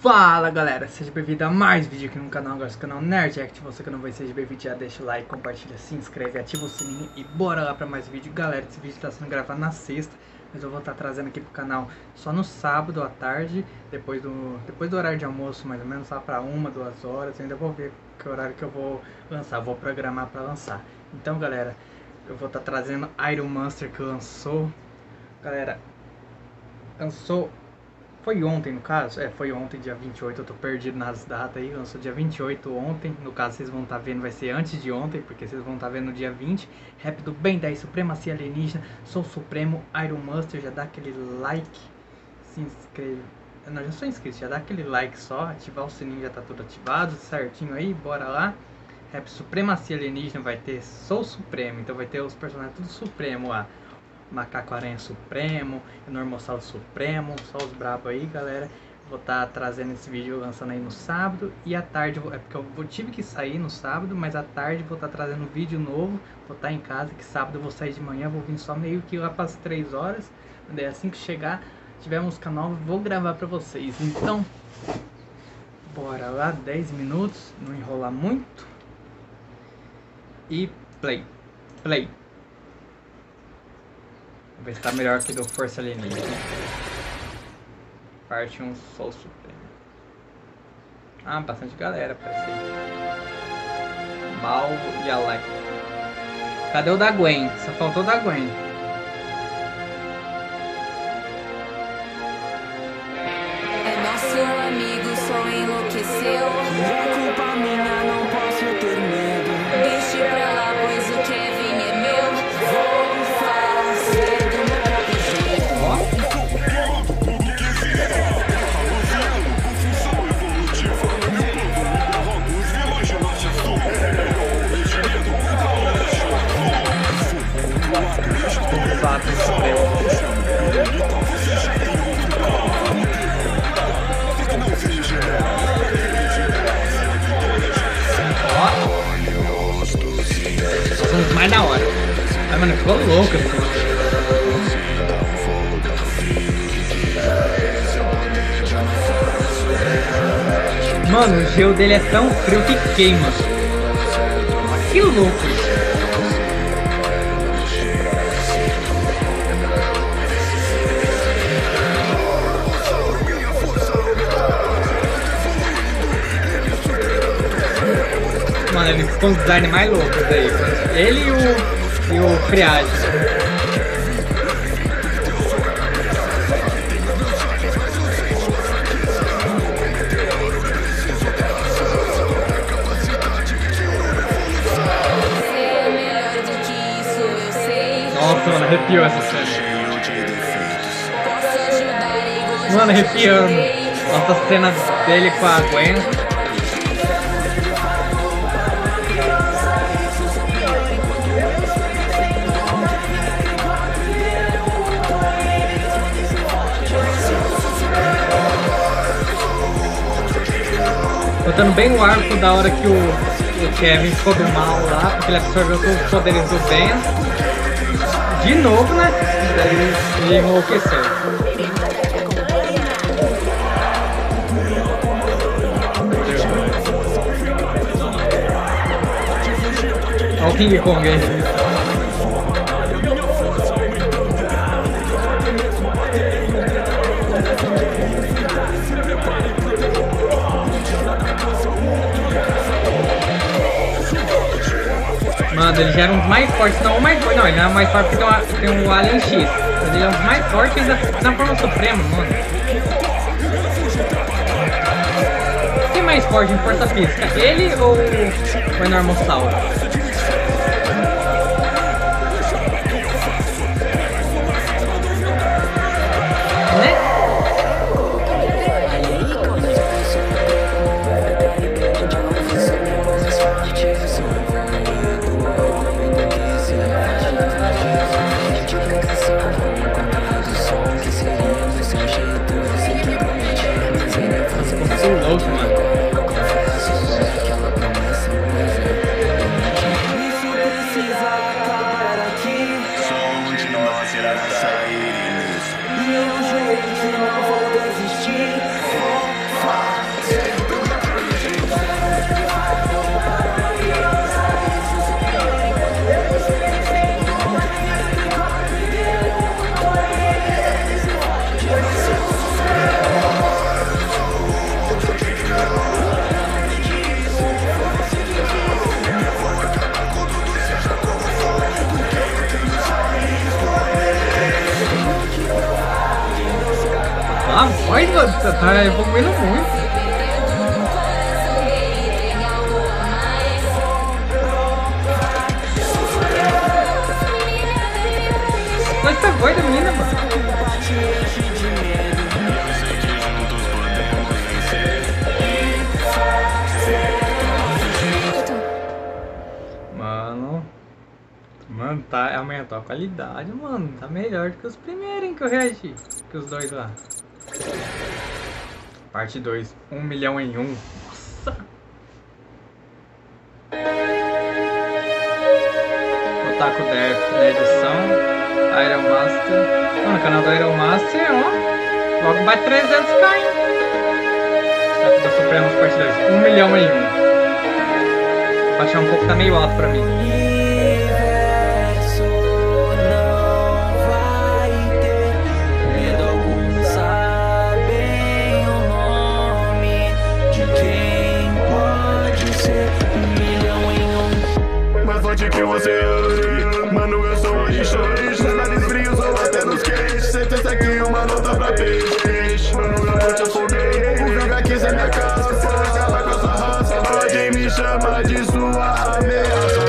Fala galera, seja bem-vindo a mais vídeo aqui no canal, agora do canal Nerdjack Você que não vai seja bem-vindo, já deixa o like, compartilha, se inscreve, ativa o sininho e bora lá pra mais vídeo. Galera, esse vídeo está sendo gravado na sexta, mas eu vou estar tá trazendo aqui pro canal só no sábado à tarde Depois do, depois do horário de almoço, mais ou menos, lá pra uma, duas horas. Eu ainda vou ver que horário que eu vou lançar, vou programar pra lançar. Então galera, eu vou estar tá trazendo Iron Monster que lançou. Galera, lançou foi ontem, no caso? É, foi ontem, dia 28. Eu tô perdido nas datas aí. Lançou dia 28 ontem. No caso, vocês vão estar tá vendo, vai ser antes de ontem, porque vocês vão estar tá vendo no dia 20. Rap do Ben 10, Supremacia Alienígena. Sou Supremo, Iron Master. Já dá aquele like. Se inscreve. Não, já sou inscrito. Já dá aquele like só. Ativar o sininho já tá tudo ativado. Certinho aí. Bora lá. Rap Supremacia Alienígena vai ter Sou Supremo. Então vai ter os personagens tudo Supremo lá. Macaco Aranha Supremo, Enormossauro Supremo, só os brabos aí, galera. Vou estar tá trazendo esse vídeo lançando aí no sábado e à tarde, é porque eu tive que sair no sábado, mas à tarde vou estar tá trazendo um vídeo novo, vou estar tá em casa, que sábado eu vou sair de manhã, vou vir só meio que lá para as 3 horas, daí assim que chegar, tiver música nova, vou gravar para vocês. Então, bora lá, 10 minutos, não enrolar muito. E play, play. Vamos ver se tá melhor que do Força Alienígena. Parte 1 Sol Supremo. Ah, bastante galera, parece Mal e Alec. Cadê o da Gwen? Só faltou o da Gwen. Mano, ficou louco. Mano, o gelo dele é tão frio que queima. Que louco. Mano, ele ficou um design mais louco daí. Ele e o, e o sei. Nossa, mano, arrepiou essa cena. Mano, arrepiando. Nossa cena dele com a Gwen. Botando bem o arco da hora que o, o Kevin ficou do mal lá, porque ele absorveu todos os poderes do Ben. De novo, né? Ele enlouqueceu. Olha o King Kong aí. Mano, ele já era um dos mais fortes, não o mais forte, não, ele não é o mais forte porque tem, tem um Alien X. Mas ele é dos mais fortes ainda na forma suprema, mano. Quem mais forte em força física? Ele ou o Enormossauro? Tá evoluindo muito. Mas tá doida, menina, mano. Mano. Mano, tá, aumentou a qualidade, mano. Tá melhor do que os primeiros, hein, que eu reagi. Que os dois lá. Parte 2. 1 um milhão em um. Nossa. Otaku Def na edição. Iron Master. Mano, o canal do Iron Master, ó. Logo vai 300k, hein. Da Supremos parte 2. 1 um milhão em um. Vou baixar um pouco, tá meio alto pra mim. Um. Forte que você Mano, eu sou o Ixoris Nos narizes frios ou até nos queixos Certeza que uma nota pra peixe Mano, eu não te afoguei. O Vega quis é minha casa Força, ela com a sua raça. Pode me chamar de sua ameaça.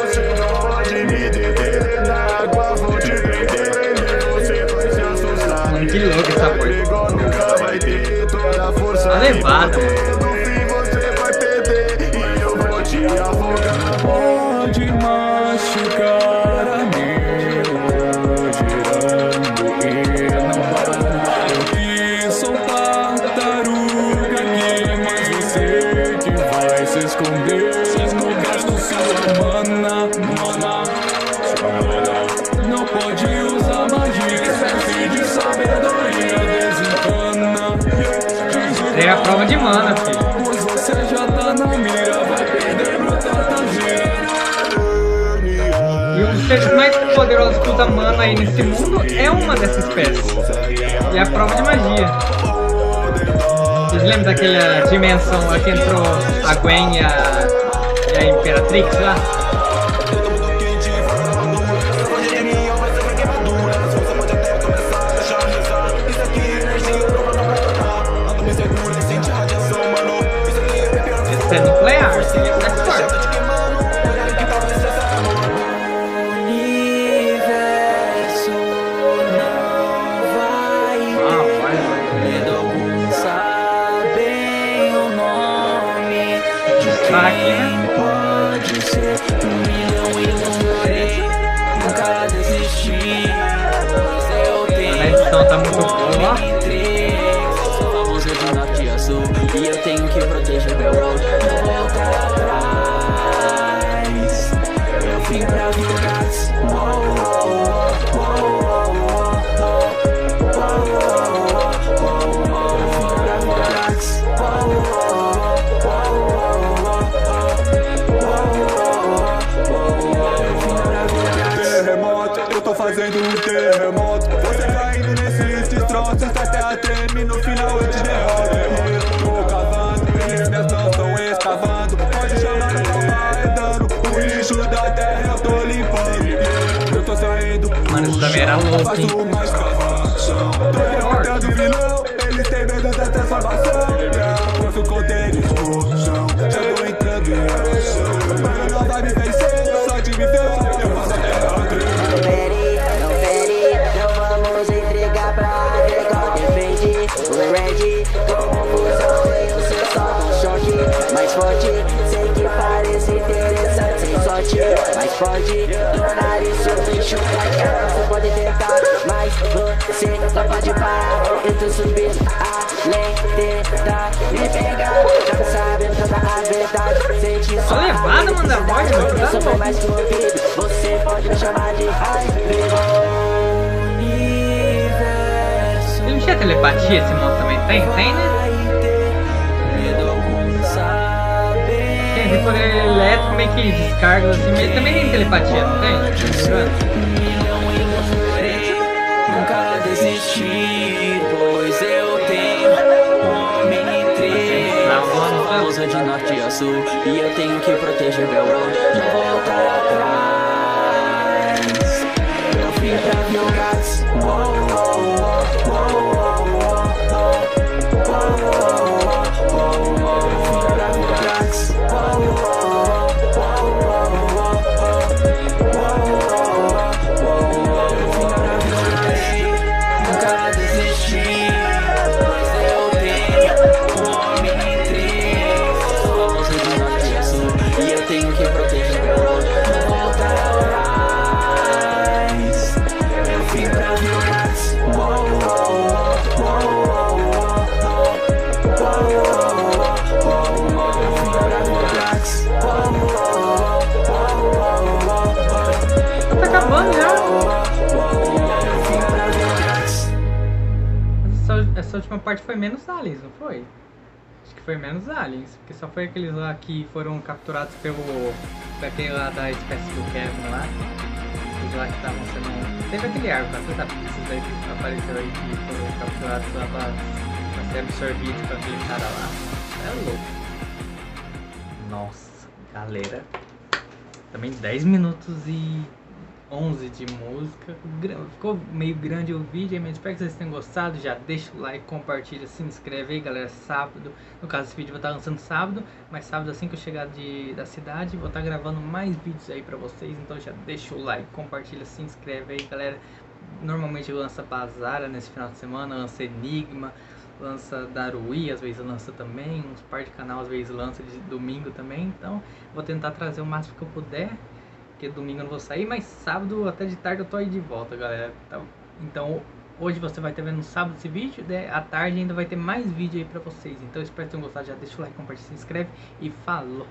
Você não pode me deter Na água. Vou te prender Você vai se assustar. Mano, que louco essa voz. Igual nunca vai ter? Toda a força Tá levado. e É a prova de mana, filho. Seres mais poderosos que usam mana aí nesse mundo é uma dessas espécies. E é a prova de magia. Vocês lembram daquela dimensão lá que entrou a Gwen e a, e a Imperatrix lá? Road Não voltar atrás Eu vim pra terremoto, eu tô fazendo um terremoto. Você Mano, isso Mas pode tornar isso um enxugar Você pode tentar, mas você não pode parar. Eu tô subindo além, tentar me pegar. Já não sabe toda a verdade, sente só A levada, mano, da voz, mano, tá Eu sou bem louco. mais que ouvido, você pode me chamar de Universo Ele não tinha telepatia, esse monstro também? Tem? Tem, né? Tem, tem poder elétrico, meio que descarga assim, mas ele também tem telepatia, não tem? Nunca desistir, pois eu tenho de norte E eu tenho que proteger meu Não voltar atrás Eu vim pra Vilgax foi? Acho que foi menos aliens, porque só foi aqueles lá que foram capturados pelo. daquele lá da espécie do Kevin lá. Os lá que estavam sendo. Teve aquele arco, você sabe esses aí que apareceu aí que foram capturados lá pra, pra ser absorvidos pra aquele cara lá. É louco. Nossa, galera. Também 10 minutos e 11 de música. Ficou meio grande o vídeo, mas espero que vocês tenham gostado. Já deixa o like, compartilha, se inscreve aí, galera. Sábado, no caso, esse vídeo eu vou estar lançando sábado, mas sábado assim que eu chegar de, da cidade, vou estar gravando mais vídeos aí pra vocês. Então já deixa o like, compartilha, se inscreve aí, galera. Normalmente lança Bazara nesse final de semana, lança Enigma, lança Darui, às vezes lança também, uns par de canal às vezes lança de domingo também. Então vou tentar trazer o máximo que eu puder porque domingo eu não vou sair, mas sábado até de tarde eu tô aí de volta, galera. Então, então hoje você vai estar vendo no sábado esse vídeo, né? à tarde ainda vai ter mais vídeo aí pra vocês. Então espero que tenham gostado, já deixa o like, compartilha, se inscreve e falou!